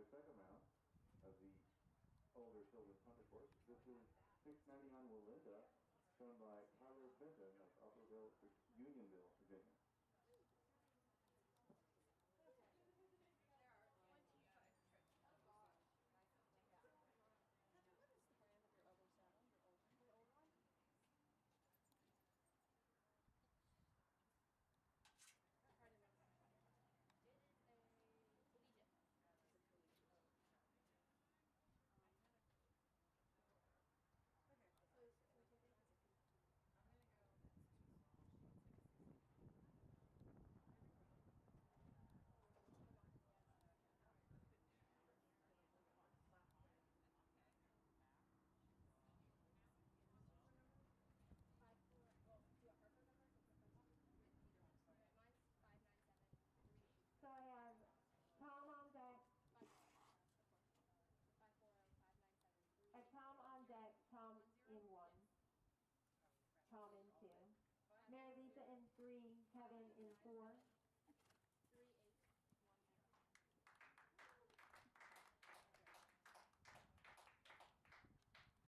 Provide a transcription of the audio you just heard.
their second round of the older silver Hunter course. This is 690 Walinda shown by. four.